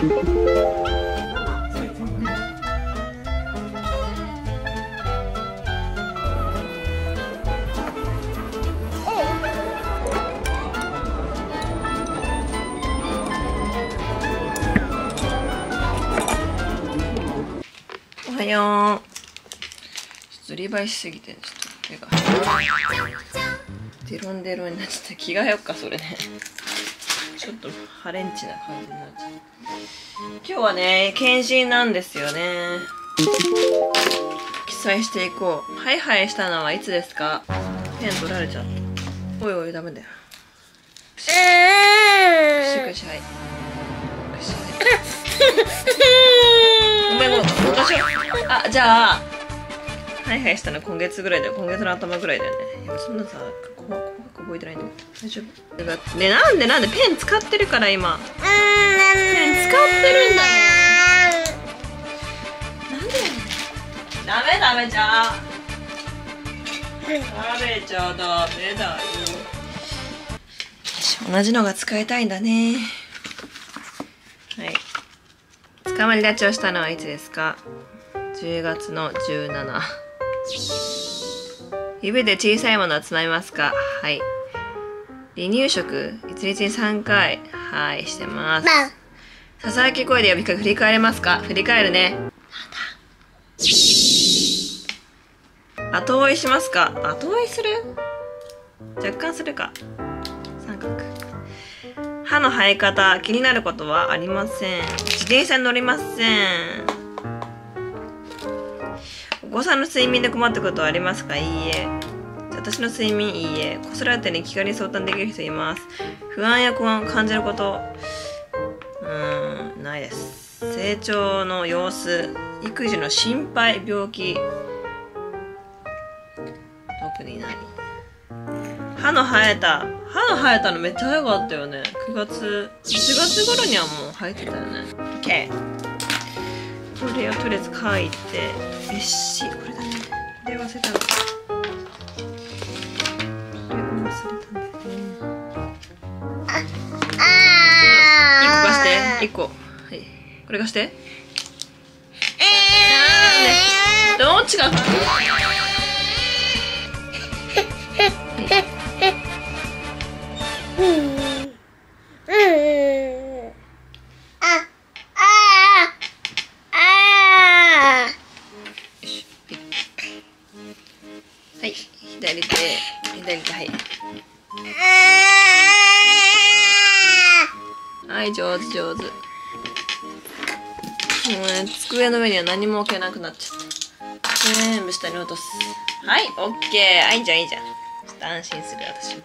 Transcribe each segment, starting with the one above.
おはよう。ちょっとリバイしすぎてちょっと手が。デロンデロンになっちゃった。着替えよっかそれね。ちょっとハレンチな感じになっちゃう今日はね検診なんですよね。記載していこう。ハイハイしたのはいつですか？ペン取られちゃった。おいおいダメだよ。くしくしはいくしはいごめんごめん私はあじゃあはいはいしたの今月ぐらいだよ今月の頭ぐらいだよねいやそんなさかく覚えてないんだよ大丈夫。ねなんでなんで？ペン使ってるから今。ペン使ってるんだよなんで？ダメダメじゃあ。食べちゃダメだよ。よし同じのが使いたいんだね。はい。捕まり立ちをしたのはいつですか？10月の17指で小さいものをつまみますか。はい。離乳食1日に3回。はいしてます。ささやき声で呼びかけ振り返れますか。振り返るね。後追いしますか。後追いする？若干するか。三角。歯の生え方気になることはありません。自転車に乗りません子さんの睡眠で困ったことはありますか？いいえ。私の睡眠いいえ。子育てに気軽に相談できる人います。不安や不安を感じること。うーんないです。成長の様子。育児の心配病気。特にない。歯の生えた。歯の生えたのめっちゃ早かったよね。9月1月頃にはもう生えてたよね。OK これをとりあえず書いて。よしこれだね。これ忘れたの。これを忘れたんだよね1個貸して1個はいこれ貸して。なんで？どっちがはい はい上手上手。もうね机の上には何も置けなくなっちゃった。全部下に落とす。はい。オッケーあいいじゃんいいじゃん。ちょっと安心する私も。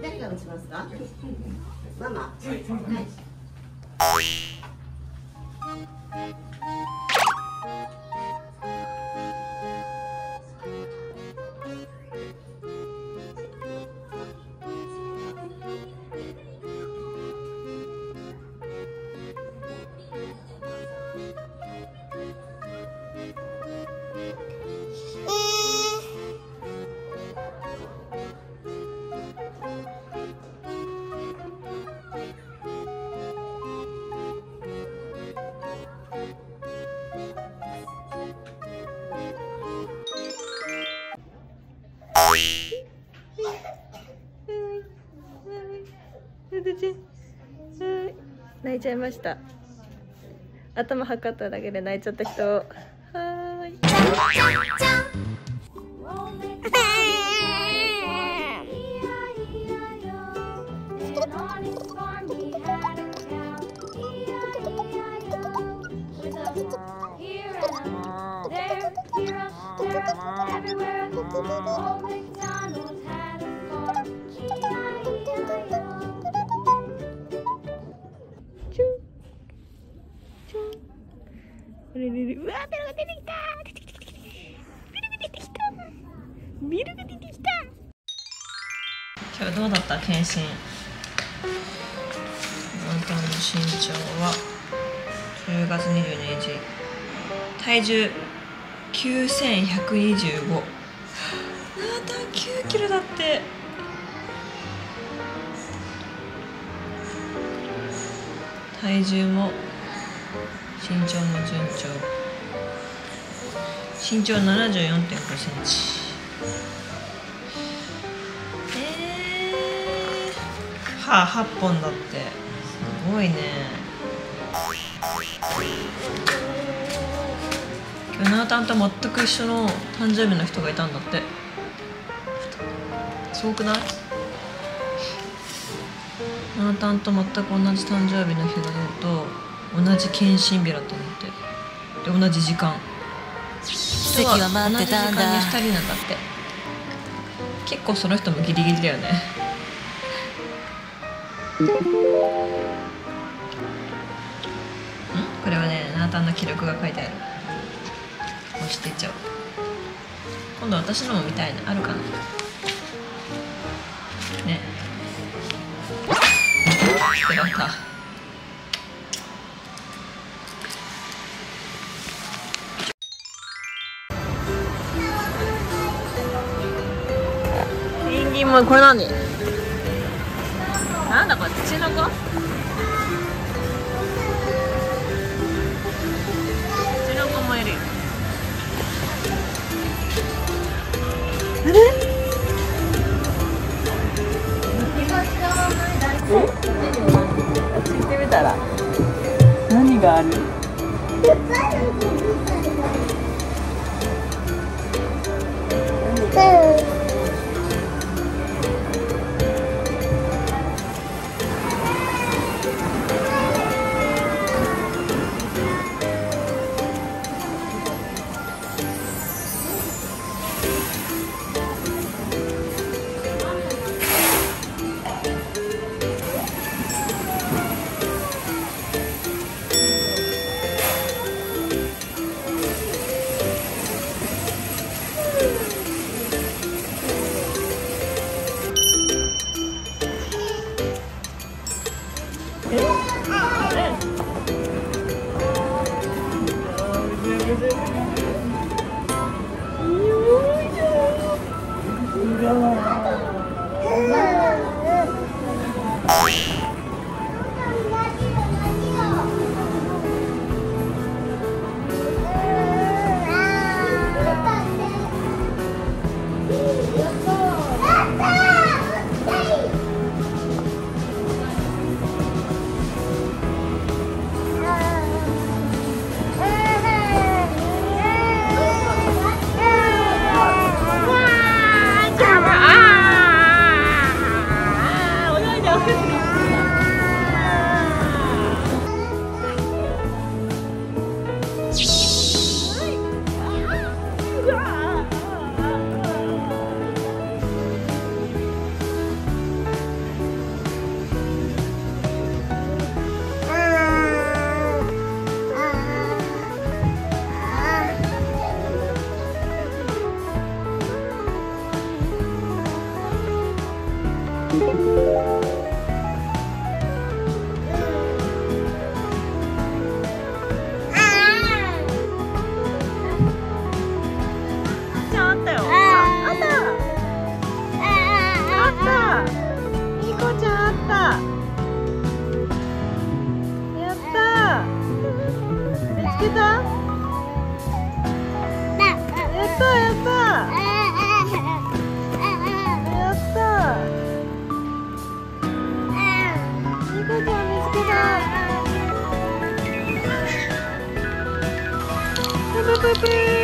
誰が打ちますか？ママ。はい。泣いちゃいました。頭測っただけで泣いちゃった人。はーいあれれれうわベルが出てきた。出てきた出てきたビルが出てきた。ビルが出てきた今日どうだった？検診。あなたの身長は。10月22日。体重9125なた9キロだって。体重も身長も順調。身長7 4 5センチ。えー、歯8本だって。すごいね。今日ナータンと全く一緒の誕生日の人がいたんだって。すごくない？ナータンと全く同じ誕生日の日がと同じ検診日だったんだってで同じ時間。席は待ってたんだ。同じ時間に2人なんだって結構その人もギリギリだよね。ん？これはねナータンの記録が書いてある。押してっちゃおう。今度私のも見たいなあるかな。ね。捨てられたペンギンもこれ何なんだこれ土の子土の子もいるよ。聞いてみたら。何がある？た？やったやった。やった。ニコちゃん。見つけたブブブブ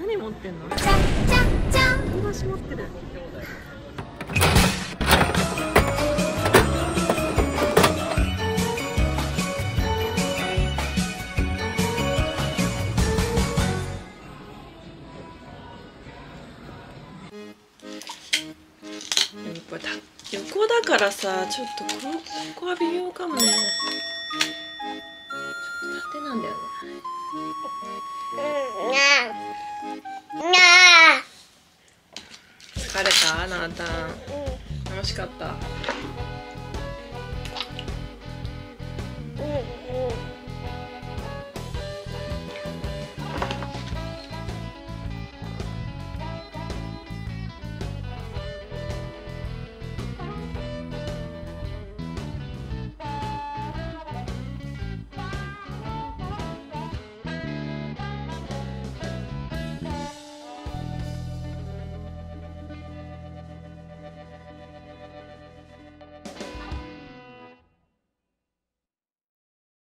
何持ってんの？じゃじゃじゃん。持ってる。こ横だからさちょっとこここは微妙かもねちょっと縦なんだよね疲れた？なあたん楽しかった、うん